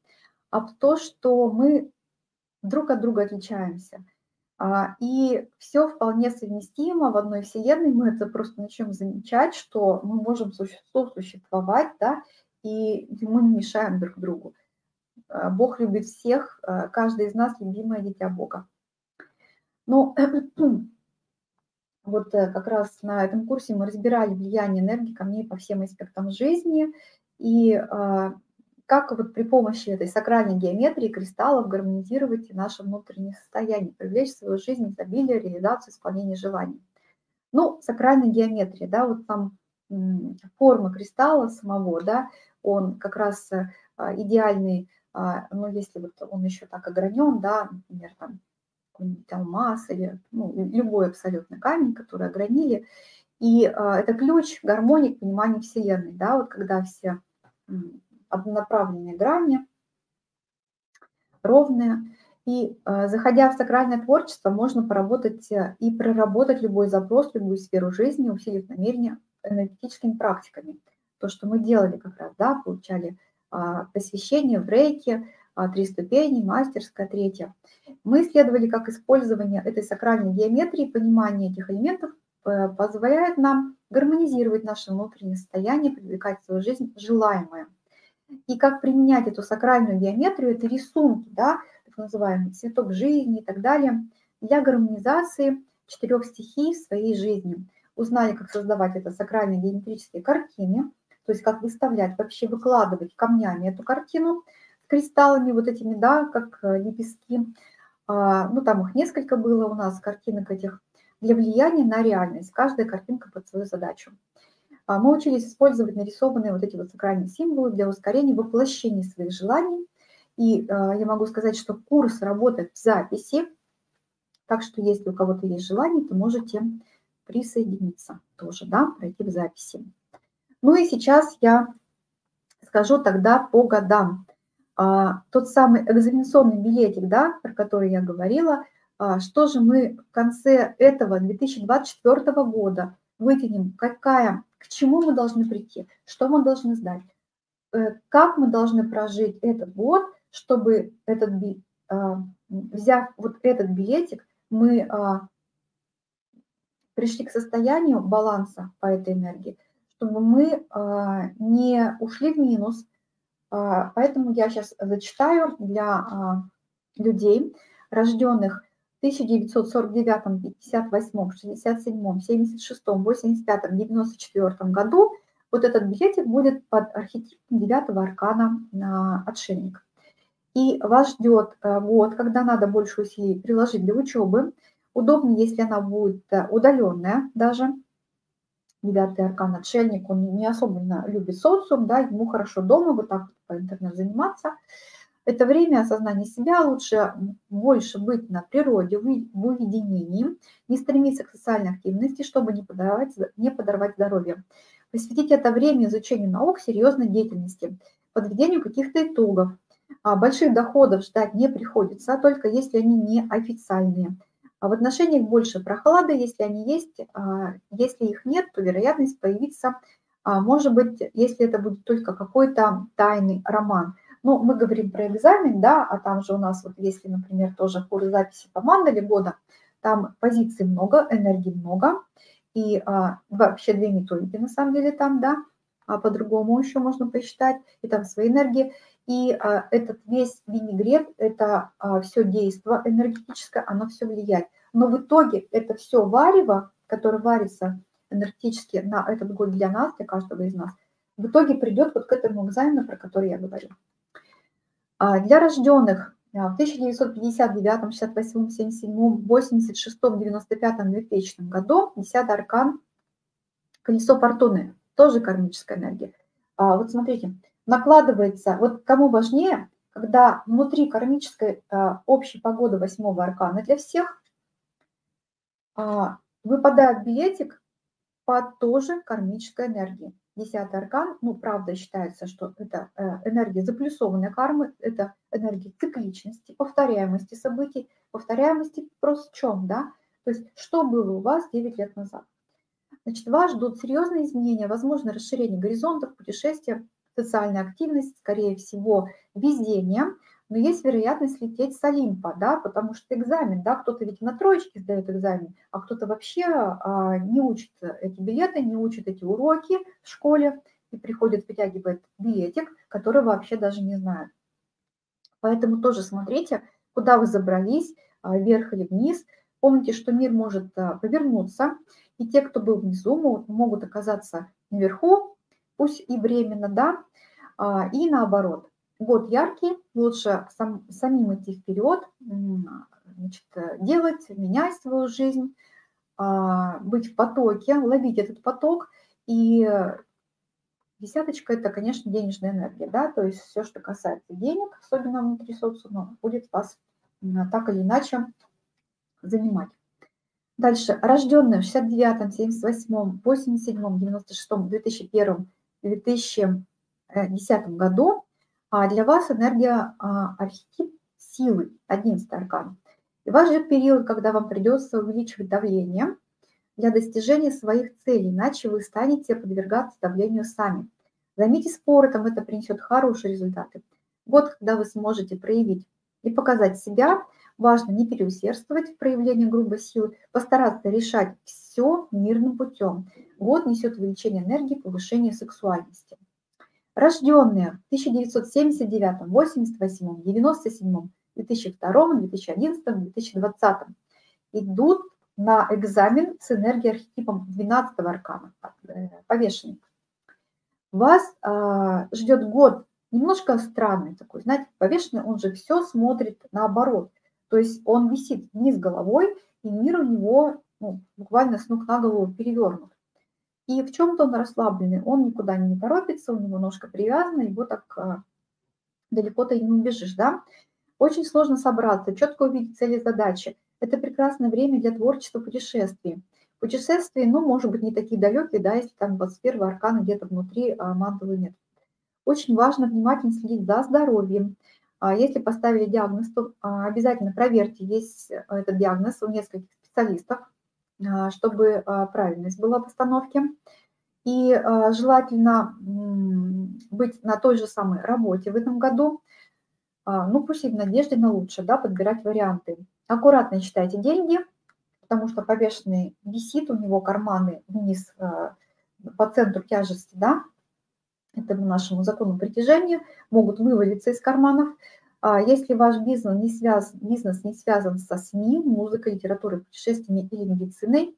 а то, что мы друг от друга отличаемся. А, и все вполне совместимо в одной вселенной. Мы это просто начнем замечать, что мы можем существовать, да, и мы не мешаем друг другу. А, Бог любит всех, каждый из нас любимое дитя Бога. Но Вот э, как раз на этом курсе мы разбирали влияние энергии камней по всем аспектам жизни и а, как вот при помощи этой сакральной геометрии кристаллов гармонизировать наше внутреннее состояние, привлечь в свою жизнь изобилие, реализацию, исполнение желаний. Ну, сакральная геометрия, да, вот там форма кристалла самого, да, он как раз э, идеальный, а, ну, если вот он еще так огранен, да, например, там какой-нибудь алмаз или ну, любой абсолютно камень, который огранили. И а, это ключ гармонии к пониманию Вселенной, да, вот когда все однонаправленные грани, ровные. И а, заходя в сакральное творчество, можно поработать э, и проработать любой запрос, любую сферу жизни, усилив намерение энергетическими практиками. То, что мы делали как раз, да, получали а, посвящение в рейке, три ступени, мастерская, третья. Мы исследовали, как использование этой сакральной геометрии, понимание этих элементов э, позволяет нам гармонизировать наше внутреннее состояние, привлекать в свою жизнь желаемое. И как применять эту сакральную геометрию, это рисунки, да, так называемый цветок жизни и так далее, для гармонизации четырех стихий в своей жизни. Узнали, как создавать это сакральные геометрические картины, то есть как выставлять, вообще выкладывать камнями эту картину – кристаллами вот этими, да, как э, лепестки. А, ну, там их несколько было у нас, картинок этих, для влияния на реальность. Каждая картинка под свою задачу. А, мы учились использовать нарисованные вот эти вот сакральные символы для ускорения воплощения своих желаний. И я могу сказать, что курс работает в записи, так что если у кого-то есть желание, то можете присоединиться тоже, да, пройти в записи. Ну и сейчас я скажу тогда по годам. А, тот самый экзаменационный билетик, да, про который я говорила, а, что же мы в конце этого 2024 года вытянем, какая, к чему мы должны прийти, что мы должны сдать, э, как мы должны прожить этот год, чтобы этот, а, взяв вот этот билетик, мы пришли к состоянию баланса по этой энергии, чтобы мы не ушли в минус, поэтому я сейчас зачитаю для а, людей, рожденных в 1949, 58, 67, 76, 85, 94 году, вот этот билетик будет под архетипом девятого аркана на отшельник. И вас ждет э, год, когда надо больше усилий приложить для учебы. Удобнее, если она будет э, удаленная даже, девятый аркан отшельник, он не особенно любит социум, да, ему хорошо дома вот так по интернету заниматься. Это время осознания себя, лучше больше быть на природе, в уединении, не стремиться к социальной активности, чтобы не подорвать, не подорвать здоровье. Посвятить это время изучению наук, серьезной деятельности, подведению каких-то итогов. А больших доходов ждать не приходится, только если они не официальные – а в отношениях больше прохлады, если они есть, а, если их нет, то вероятность появиться а, может быть, если это будет только какой-то тайный роман. Ну, мы говорим про экзамен, да, а там же у нас, вот если, например, тоже курс записи по мандале года, там позиций много, энергии много, и а, вообще две методики на самом деле там, да, а по-другому еще можно посчитать, и там свои энергии. И а, этот весь винегрет, это а, все действо энергетическое, оно все влияет. Но в итоге это все варево, которое варится энергетически на этот год для нас, для каждого из нас, в итоге придет вот к этому экзамену, про который я говорю. А, для рожденных в 1959, 68, 77, 86, 95, 2000 году 10 аркан колесо фортуны, тоже кармическая энергия. А, вот смотрите, накладывается, вот кому важнее, когда внутри кармической а, общей погоды восьмого аркана для всех а, выпадает билетик по тоже кармической энергии. Десятый аркан, ну, правда, считается, что это э, энергия заплюсованной кармы, это энергия цикличности, повторяемости событий, повторяемости просто в чем, да? То есть, что было у вас 9 лет назад? Значит, вас ждут серьезные изменения, возможно, расширение горизонтов, путешествия, социальная активность, скорее всего, везение, но есть вероятность лететь с Олимпа, да, потому что экзамен, да, кто-то ведь на троечке сдает экзамен, а кто-то вообще а, не учит эти билеты, не учит эти уроки в школе и приходит, вытягивает билетик, который вообще даже не знает. Поэтому тоже смотрите, куда вы забрались, а, вверх или вниз. Помните, что мир может а, повернуться, и те, кто был внизу, могут, могут оказаться наверху, пусть и временно, да, а, и наоборот. Год яркий, лучше сам, самим идти вперед, значит, делать, менять свою жизнь, а, быть в потоке, ловить этот поток. И десяточка – это, конечно, денежная энергия, да, то есть все, что касается денег, особенно внутри социума, будет вас так или иначе занимать. Дальше. Рожденные в 69-м, 78-м, 87-м, 96-м, 2001 2010 году, а для вас энергия а, архетип силы, 11 аркан. И вас ждет период, когда вам придется увеличивать давление для достижения своих целей, иначе вы станете подвергаться давлению сами. Займите спортом, это принесет хорошие результаты. Год, когда вы сможете проявить и показать себя – Важно не переусердствовать в проявлении грубой силы, постараться решать все мирным путем. Год несет увеличение энергии, повышение сексуальности. Рожденные в 1979, 88, 97, 2002, 2011, 2020 идут на экзамен с энергией архетипом 12 аркана, э, повешенный. Вас э, ждет год немножко странный такой, знаете, повешенный, он же все смотрит наоборот. То есть он висит вниз головой, и мир у него ну, буквально с ног на голову перевернут. И в чем-то он расслабленный, он никуда не торопится, у него ножка привязана, его так а, далеко ты не убежишь, да? Очень сложно собраться, четко увидеть цели и задачи. Это прекрасное время для творчества путешествий. Путешествия, ну, может быть, не такие далекие, да, если там 21 аркана где-то внутри а мандалы нет. Очень важно внимательно следить за здоровьем. А если поставили диагноз, то а, обязательно проверьте, есть этот диагноз у нескольких специалистов, а, чтобы правильность была постановки. И желательно быть на той же самой работе в этом году, ну пусть и в надежде на лучшее, да, подбирать варианты. Аккуратно считайте деньги, потому что повешенный висит, у него карманы вниз по центру тяжести, да, этому нашему закону притяжения, могут вывалиться из карманов. А если ваш бизнес не, связан, бизнес не связан со СМИ, музыкой, литературой, путешествиями или медициной,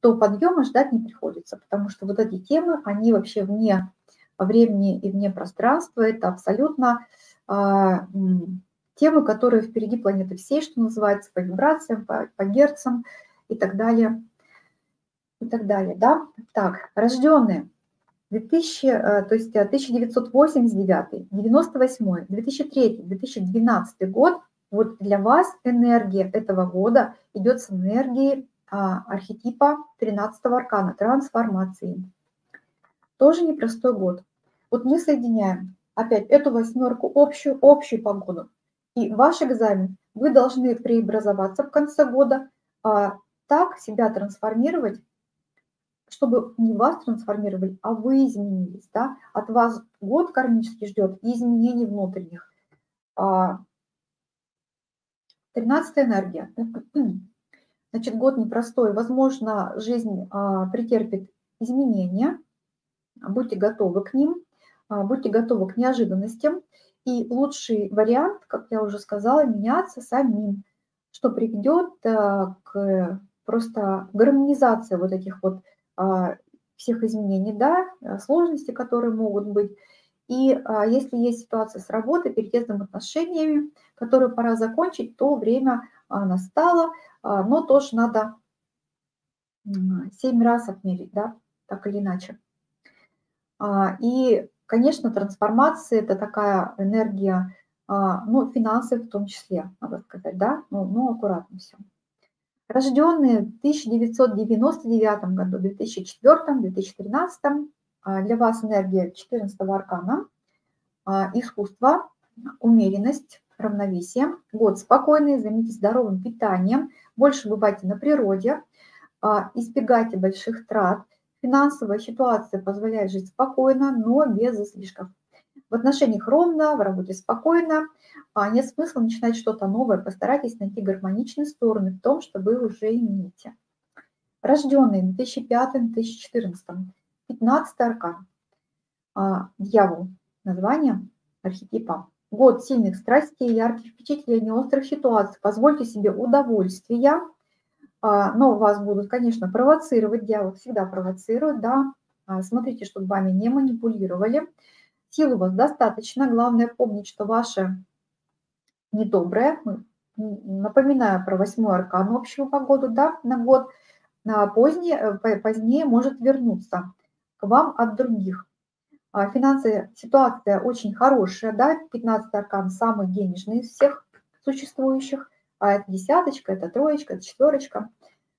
то подъема ждать не приходится, потому что вот эти темы, они вообще вне времени и вне пространства, это абсолютно а, темы, которые впереди планеты всей, что называется, по вибрациям, по, по герцам и так далее, и так далее, да. Так, рожденные 2000, э, то есть 1989, 98, 2003, 2012 год, вот для вас энергия этого года идет с энергией а, архетипа 13 аркана, трансформации. Тоже непростой год. Вот мы соединяем опять эту восьмерку, общую, общую погоду. И ваш экзамен, вы должны преобразоваться в конце года, а, так себя трансформировать, чтобы не вас трансформировали, а вы изменились. Да? От вас год кармически ждет изменений внутренних. А, тринадцатая энергия. Значит, год непростой. Возможно, жизнь а, претерпит изменения. Будьте готовы к ним, а, будьте готовы к неожиданностям. И лучший вариант, как я уже сказала, меняться самим, что приведет к просто гармонизации вот этих вот всех изменений, да, э, сложности, которые могут быть. И а, если есть ситуация с работой, переездом отношениями, которую пора закончить, то время а, настало, но тоже надо семь раз отмерить, да, так или иначе. И, конечно, трансформация – это такая энергия, ну, финансы в том числе, надо сказать, да, ну, ну аккуратно все рожденные в 1999 году, 2004, 2013, а, для вас энергия 14 аркана, а, искусство, умеренность, равновесие. Год спокойный, займитесь здоровым питанием, больше бывайте на природе, а, избегайте больших трат. Финансовая ситуация позволяет жить спокойно, но без излишков. В отношениях ровно, в работе спокойно, а нет смысла начинать что-то новое. Постарайтесь найти гармоничные стороны в том, что вы уже имеете. Рожденный в 2005-2014, 15 аркан. А, дьявол. Название архетипа. Год сильных страстей, ярких впечатлений, острых ситуаций. Позвольте себе удовольствия, а, но вас будут, конечно, провоцировать. Дьявол всегда провоцирует, да. Смотрите, чтобы вами не манипулировали. Сил у вас достаточно. Главное помнить, что ваше недоброе. Напоминаю про восьмой аркан общую погоду да, на год. На позднее, э, позднее может вернуться к вам от других. А финансовая ситуация очень хорошая, да, 15 аркан самый денежный из всех существующих, а это десяточка, это троечка, это четверочка.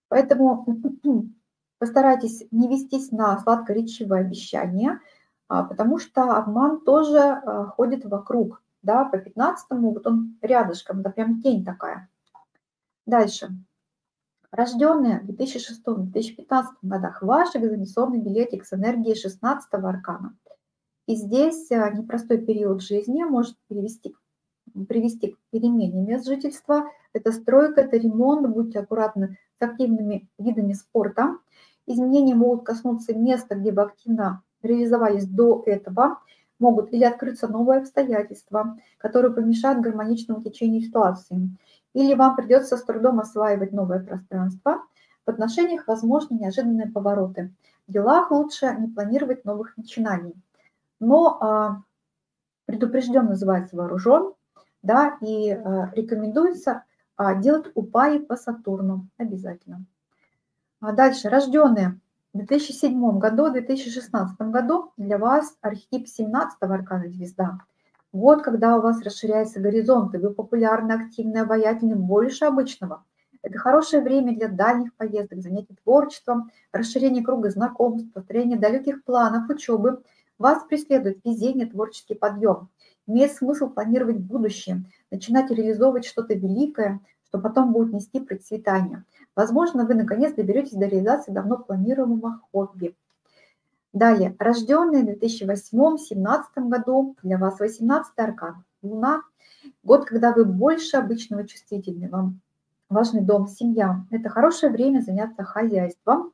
Поэтому постарайтесь не вестись на сладкоречивое обещание, потому что обман тоже а, ходит вокруг, да, по 15-му, вот он рядышком, да, прям тень такая. Дальше. Рожденные в 2006-2015 годах, ваш экзаменационный билетик с энергией 16-го аркана. И здесь а, непростой период жизни может привести, привести к перемене мест жительства. Это стройка, это ремонт, будьте аккуратны с активными видами спорта. Изменения могут коснуться места, где вы активно реализовались до этого, могут или открыться новые обстоятельства, которые помешают гармоничному течению ситуации, или вам придется с трудом осваивать новое пространство. В отношениях возможны неожиданные повороты. В делах лучше не планировать новых начинаний. Но а, предупрежден называется вооружен, да, и а, рекомендуется а, делать упаи по Сатурну обязательно. А дальше, рожденные в 2007 году, в 2016 году для вас архетип 17 аркана звезда. Год, когда у вас расширяются горизонты, вы популярны, активны, обаятельны больше обычного. Это хорошее время для дальних поездок, занятий творчеством, расширения круга знакомств, построения далеких планов, учебы. Вас преследует везение, творческий подъем. Имеет смысл планировать будущее, начинать реализовывать что-то великое, что потом будет нести процветание. Возможно, вы наконец доберетесь до реализации давно планируемого хобби. Далее, рожденные в 2008-2017 году, для вас 18 аркан, Луна, год, когда вы больше обычного чувствительны, вам важный дом, семья. Это хорошее время заняться хозяйством,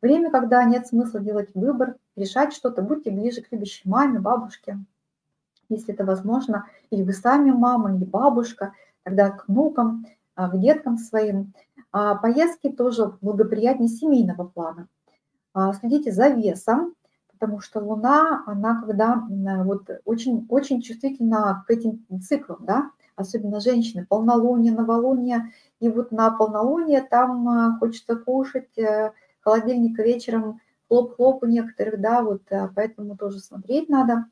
время, когда нет смысла делать выбор, решать что-то, будьте ближе к любящей маме, бабушке, если это возможно, или вы сами мама, или бабушка, тогда к внукам, к деткам своим. А поездки тоже благоприятнее семейного плана. А, следите за весом, потому что Луна, она когда вот очень, очень чувствительна к этим циклам, да, особенно женщины, полнолуние, новолуние, и вот на полнолуние там а, хочется кушать, э, холодильник вечером хлоп-хлоп у некоторых, да, вот поэтому тоже смотреть надо.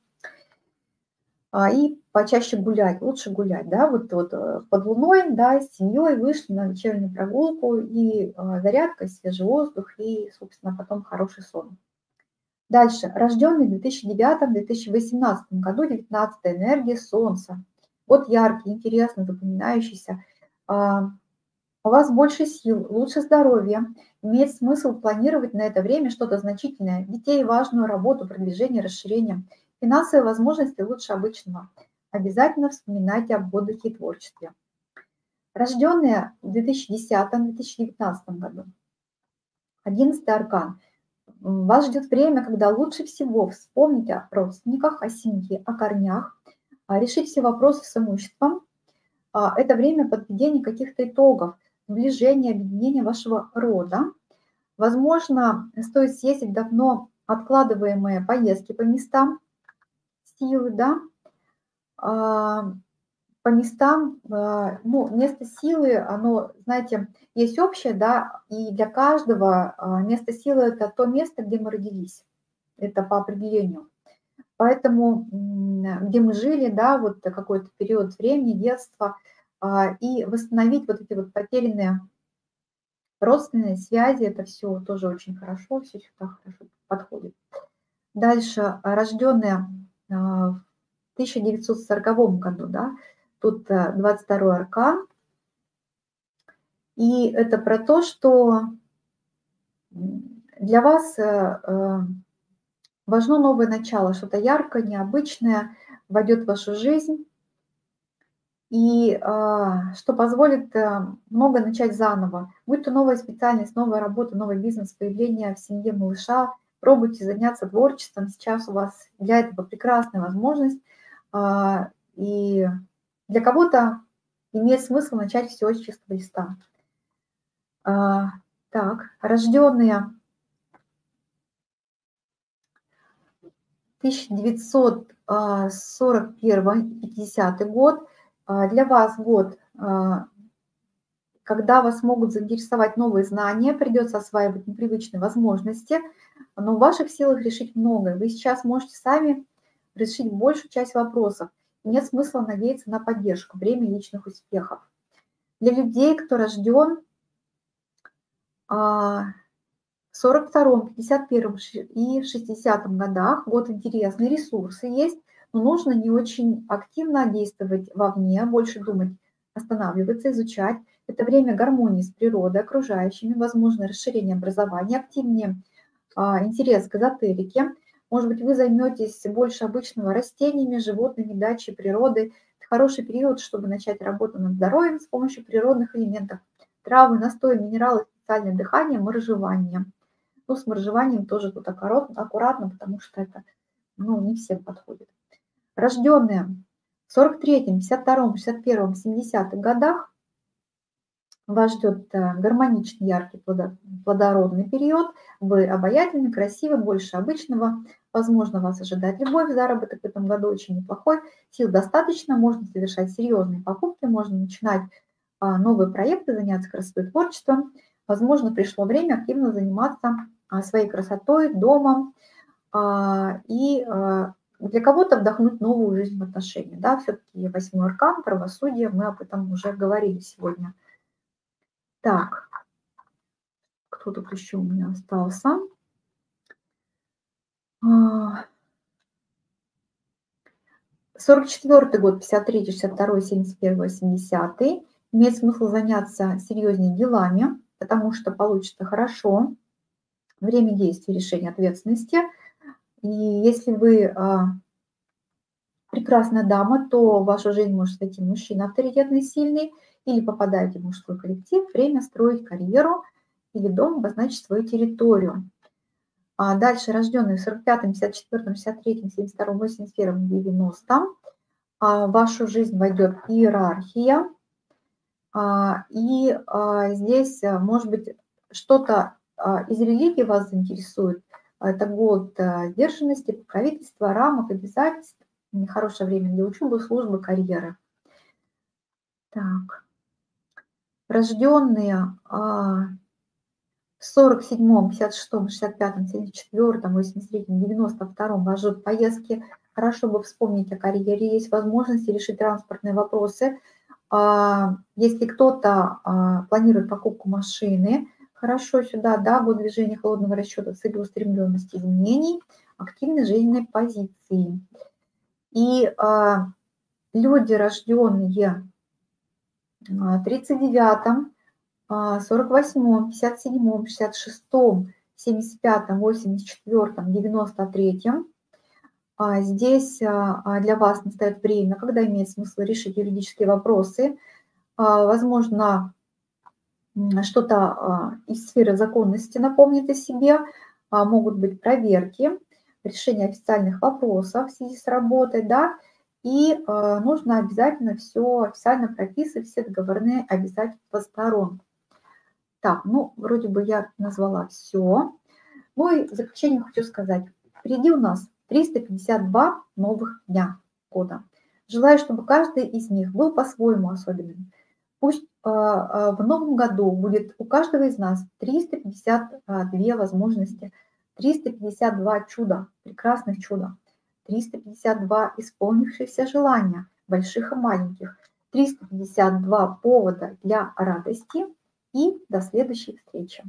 А, и почаще гулять, лучше гулять, да, вот, вот э, под луной, да, с семьей вышли на вечернюю прогулку, и а, зарядка, свежий воздух, и, собственно, потом хороший сон. Дальше, рожденный в 2009-2018 году, 19 энергия Солнца. Вот яркий, интересный, запоминающийся. А, у вас больше сил, лучше здоровье. Имеет смысл планировать на это время что-то значительное. Детей, важную работу, продвижение, расширение – Финансовые возможности лучше обычного. Обязательно вспоминайте об отдыхе и творчестве. Рожденные в 2010-2019 году. 11 аркан. Вас ждет время, когда лучше всего вспомнить о родственниках, о семье, о корнях, а, решить все вопросы с имуществом. А, это время подведения каких-то итогов, сближения, объединения вашего рода. Возможно, стоит съездить давно откладываемые поездки по местам, силы, да, а, по местам, а, ну, место силы, оно, знаете, есть общее, да, и для каждого а, место силы – это то место, где мы родились, это по определению. Поэтому, где мы жили, да, вот какой-то период времени, детства, и восстановить вот эти вот потерянные родственные связи, это все тоже очень хорошо, все сюда хорошо подходит. Дальше, рожденные в 1940 году, да, тут 22 э, аркан, и это про то, что для вас э, э, важно новое начало, что-то яркое, необычное войдет в вашу жизнь, и а, что позволит много начать заново. Будь то новая специальность, новая работа, новый бизнес, появление в семье малыша – пробуйте заняться творчеством. Сейчас у вас для этого прекрасная возможность. А, и для кого-то имеет смысл начать все с чистого листа. А, так, рожденные 1941-50 год. А, для вас год, когда вас могут заинтересовать новые знания, придется осваивать непривычные возможности – но в ваших силах решить многое. Вы сейчас можете сами решить большую часть вопросов. Нет смысла надеяться на поддержку, время личных успехов. Для людей, кто рожден а, в 42-м, 51-м и 60-м годах, год интересный, ресурсы есть, но нужно не очень активно действовать вовне, больше думать, останавливаться, изучать. Это время гармонии с природой, окружающими, возможно, расширение образования, активнее – а, интерес к эзотерике. Может быть, вы займетесь больше обычного растениями, животными, дачей, природой. Это хороший период, чтобы начать работу над здоровьем с помощью природных элементов. Травы, настои, минералы, специальное дыхание, моржевание. Ну, с моржеванием тоже тут аккуратно, аккуратно потому что это ну, не всем подходит. Рожденные в 43-м, 52-м, 61-м, 70-х годах вас ждет э, гармоничный, яркий, плодородный период. Вы обаятельны, красивы, больше обычного. Возможно, вас ожидает любовь, заработок в этом году очень неплохой. Сил достаточно, можно совершать серьезные покупки, можно начинать а, новые проекты, заняться красотой творчеством. Возможно, пришло время активно заниматься а, своей красотой, домом. А, и для кого-то вдохнуть новую жизнь в отношения. Да, все-таки восьмой аркан, правосудие, мы об этом уже говорили сегодня. Так, кто тут еще у меня остался? 44 год, 53, 62, 71, 80 имеет смысл заняться серьезнее делами, потому что получится хорошо. Время действия, решения ответственности. И если вы а, прекрасная дама, то в вашу жизнь может войти мужчина авторитетный, сильный, или попадаете в мужской коллектив, время строить карьеру или дом, обозначить свою территорию. А дальше рожденные в 45-м, 54-м, 63-м, 72-м, 81-м, 90-м. А в вашу жизнь войдет иерархия. А, и а, здесь, а, может быть, что-то а, из религии вас заинтересует. Это год а, сдержанности, покровительства, рамок, обязательств. Хорошее время для учебы, службы, карьеры. Так. Рожденные а, в 47-м, 56-м, 65-м, 74-м, 83-м, 92-м вас ждут поездки. Хорошо бы вспомнить о карьере. Есть возможности решить транспортные вопросы. А, если кто-то а, планирует покупку машины, хорошо сюда, да, год движения холодного расчета, целеустремленности изменений, активной жизненной позиции. И люди, рожденные в 39-м, 48, 57, 66, 75, 84, 93. Здесь а, а, для вас настает время, когда имеет смысл решить юридические вопросы. А, возможно, что-то из сферы законности напомнит о себе. Могут быть проверки, решение официальных вопросов в связи с работой, да, и нужно обязательно все официально прописывать, все договорные обязательства сторон. Так, ну, вроде бы я назвала все. Ну и в заключение хочу сказать. Впереди у нас 352 новых дня года. Желаю, чтобы каждый из них был по-своему особенным. Пусть э, э, в новом году будет у каждого из нас 352 возможности, 352 чуда, прекрасных чуда, 352 исполнившихся желания, больших и маленьких, 352 повода для радости – и до следующей встречи.